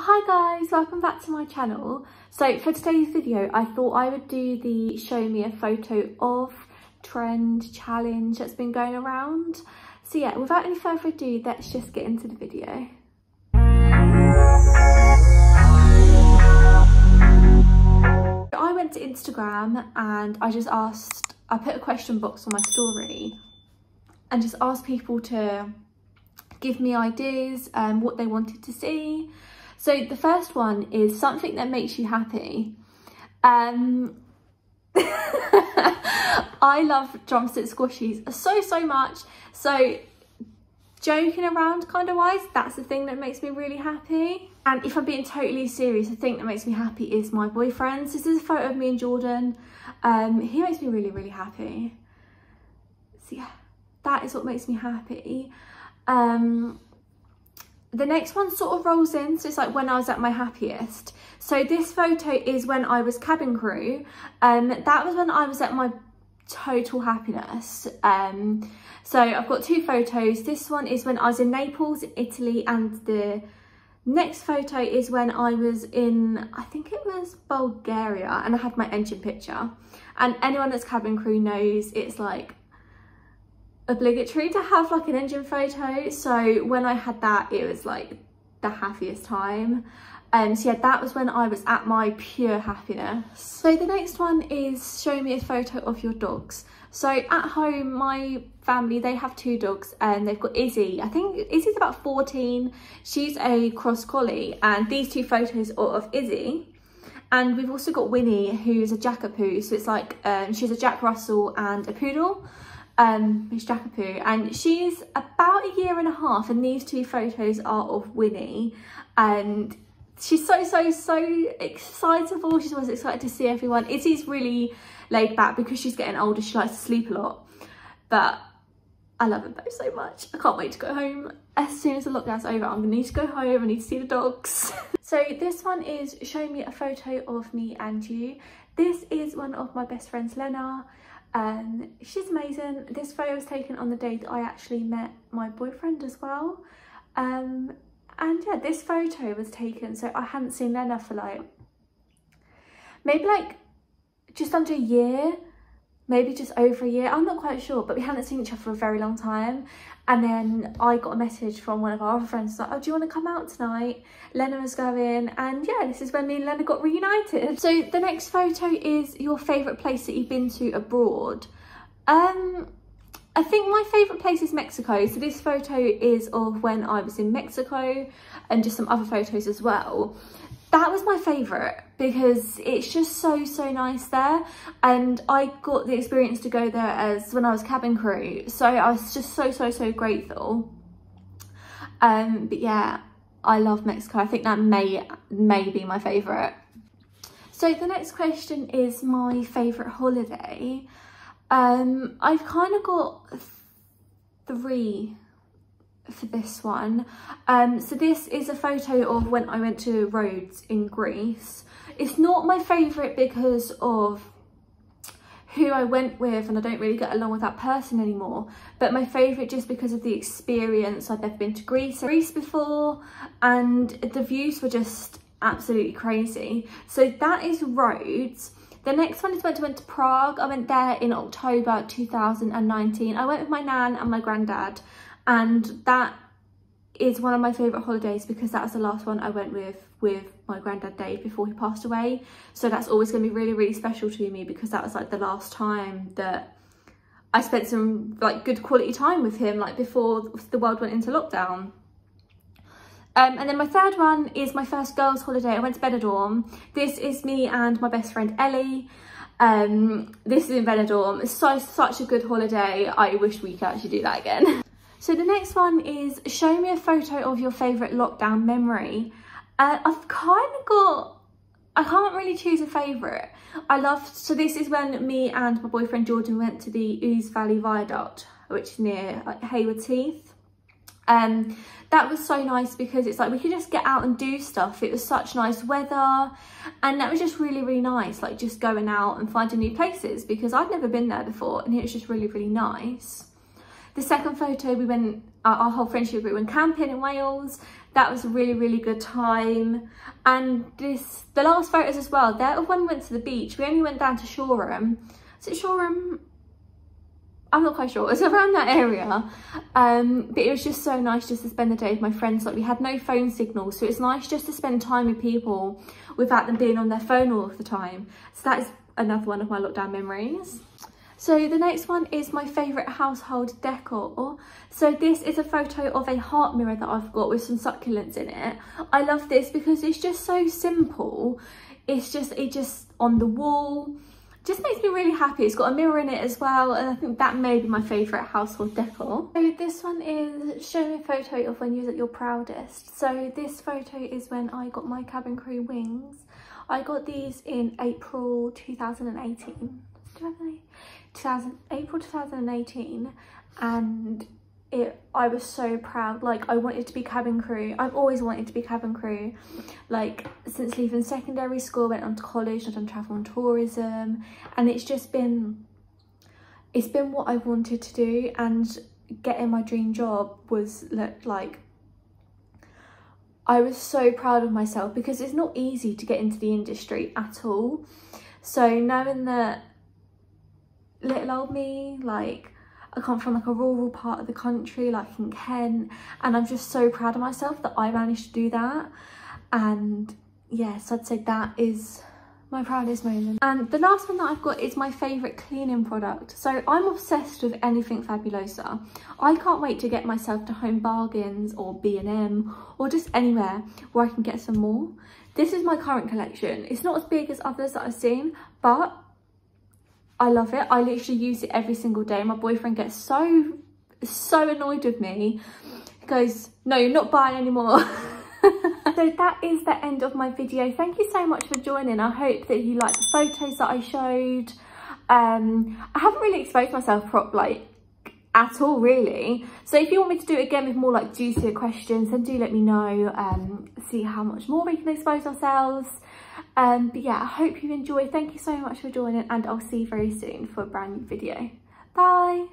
Hi guys, welcome back to my channel. So for today's video, I thought I would do the show me a photo of trend challenge that's been going around. So yeah, without any further ado, let's just get into the video. I went to Instagram and I just asked, I put a question box on my story and just asked people to give me ideas and um, what they wanted to see so the first one is something that makes you happy. Um, I love drumstick squishies so, so much. So joking around kind of wise, that's the thing that makes me really happy. And if I'm being totally serious, the thing that makes me happy is my boyfriend. So this is a photo of me and Jordan. Um, he makes me really, really happy. So yeah, that is what makes me happy. Um, the next one sort of rolls in so it's like when I was at my happiest. So this photo is when I was cabin crew. Um that was when I was at my total happiness. Um so I've got two photos. This one is when I was in Naples Italy and the next photo is when I was in I think it was Bulgaria and I had my engine picture. And anyone that's cabin crew knows it's like obligatory to have like an engine photo. So when I had that it was like the happiest time. And um, so yeah that was when I was at my pure happiness. So the next one is show me a photo of your dogs. So at home my family they have two dogs and they've got Izzy. I think Izzy's about 14 she's a cross collie and these two photos are of Izzy. And we've also got Winnie who's a Jackapoo. So it's like um, she's a Jack Russell and a poodle um, Miss Jackapoo, and she's about a year and a half, and these two photos are of Winnie, and she's so, so, so excitable. She's always excited to see everyone. Izzy's really laid back because she's getting older. She likes to sleep a lot, but I love them both so much. I can't wait to go home. As soon as the lockdown's over, I'm gonna need to go home. I need to see the dogs. so this one is showing me a photo of me and you. This is one of my best friends, Lena. Um, she's amazing. This photo was taken on the day that I actually met my boyfriend as well. Um, and yeah, this photo was taken, so I hadn't seen Lena for like, maybe like just under a year, maybe just over a year. I'm not quite sure, but we hadn't seen each other for a very long time. And then I got a message from one of our other friends like, oh, do you want to come out tonight? Lena was going and yeah, this is when me and Lena got reunited. So the next photo is your favourite place that you've been to abroad. Um, I think my favourite place is Mexico. So this photo is of when I was in Mexico and just some other photos as well that was my favourite because it's just so so nice there. And I got the experience to go there as when I was cabin crew. So I was just so so so grateful. Um but yeah I love Mexico. I think that may may be my favourite. So the next question is my favourite holiday. Um I've kind of got three for this one. Um, so this is a photo of when I went to Rhodes in Greece. It's not my favourite because of who I went with and I don't really get along with that person anymore but my favourite just because of the experience I've been to Greece Greece before and the views were just absolutely crazy. So that is Rhodes. The next one is when I went to Prague. I went there in October 2019 I went with my nan and my granddad and that is one of my favourite holidays because that was the last one I went with with my granddad Dave before he passed away. So that's always going to be really really special to me because that was like the last time that I spent some like good quality time with him like before the world went into lockdown. Um, and then my third one is my first girls holiday. I went to Benidorm. This is me and my best friend Ellie. Um, this is in Benidorm. It's so such a good holiday. I wish we could actually do that again So the next one is show me a photo of your favourite lockdown memory. Uh, I've kind of got, I can't really choose a favourite. I loved, so this is when me and my boyfriend Jordan went to the Ouse Valley Viaduct, which is near like, Haywards Heath. Um, that was so nice because it's like we could just get out and do stuff. It was such nice weather and that was just really, really nice. Like just going out and finding new places because I'd never been there before and it was just really, really nice. The second photo, we went, our, our whole friendship group went camping in Wales. That was a really, really good time. And this, the last photos as well, there when we went to the beach, we only went down to Shoreham. Is it Shoreham? I'm not quite sure, it's around that area. Um, but it was just so nice just to spend the day with my friends. Like we had no phone signal, so it's nice just to spend time with people without them being on their phone all of the time. So that is another one of my lockdown memories. So the next one is my favourite household decor. So this is a photo of a heart mirror that I've got with some succulents in it. I love this because it's just so simple. It's just, it just on the wall, just makes me really happy. It's got a mirror in it as well and I think that may be my favourite household decor. So this one is showing a photo of when you was at your proudest. So this photo is when I got my cabin crew wings. I got these in April 2018. 2000, April 2018 and it I was so proud. Like I wanted to be cabin crew. I've always wanted to be cabin crew. Like since leaving secondary school went on to college I've done travel and tourism and it's just been it's been what I've wanted to do and getting my dream job was like I was so proud of myself because it's not easy to get into the industry at all. So knowing that little old me like I come from like a rural part of the country like in Kent and I'm just so proud of myself that I managed to do that. And yes I'd say that is my proudest moment. And the last one that I've got is my favourite cleaning product. So I'm obsessed with anything Fabulosa. I can't wait to get myself to Home Bargains or B&M or just anywhere where I can get some more. This is my current collection. It's not as big as others that I've seen but I love it. I literally use it every single day. My boyfriend gets so, so annoyed with me. He goes, no, you're not buying anymore. so that is the end of my video. Thank you so much for joining. I hope that you like the photos that I showed. Um, I haven't really exposed myself prop like at all really so if you want me to do it again with more like juicier questions then do let me know um see how much more we can expose ourselves um, but yeah, I hope you enjoy. Thank you so much for joining and I'll see you very soon for a brand new video. Bye!